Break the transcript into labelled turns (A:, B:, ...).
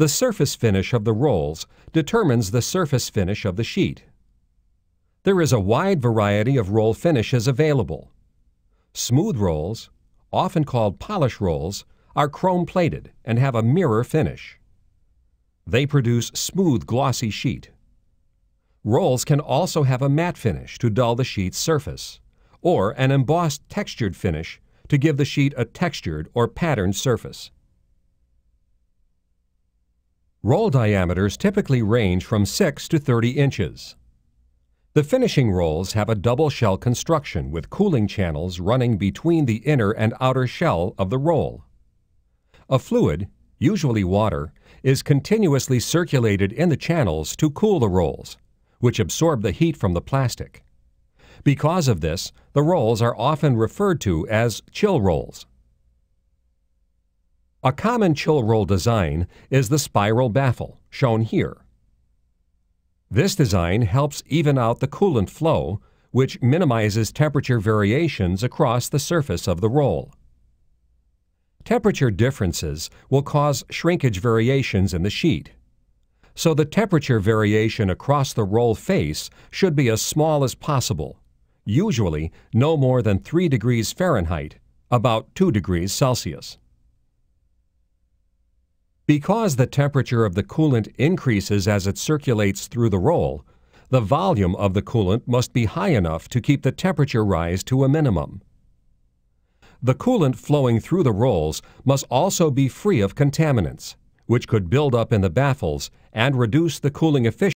A: The surface finish of the rolls determines the surface finish of the sheet. There is a wide variety of roll finishes available. Smooth rolls, often called polish rolls, are chrome-plated and have a mirror finish. They produce smooth, glossy sheet. Rolls can also have a matte finish to dull the sheet's surface, or an embossed textured finish to give the sheet a textured or patterned surface. Roll diameters typically range from 6 to 30 inches. The finishing rolls have a double shell construction with cooling channels running between the inner and outer shell of the roll. A fluid, usually water, is continuously circulated in the channels to cool the rolls, which absorb the heat from the plastic. Because of this, the rolls are often referred to as chill rolls. A common chill roll design is the spiral baffle, shown here. This design helps even out the coolant flow, which minimizes temperature variations across the surface of the roll. Temperature differences will cause shrinkage variations in the sheet. So the temperature variation across the roll face should be as small as possible, usually no more than 3 degrees Fahrenheit, about 2 degrees Celsius. Because the temperature of the coolant increases as it circulates through the roll, the volume of the coolant must be high enough to keep the temperature rise to a minimum. The coolant flowing through the rolls must also be free of contaminants, which could build up in the baffles and reduce the cooling efficiency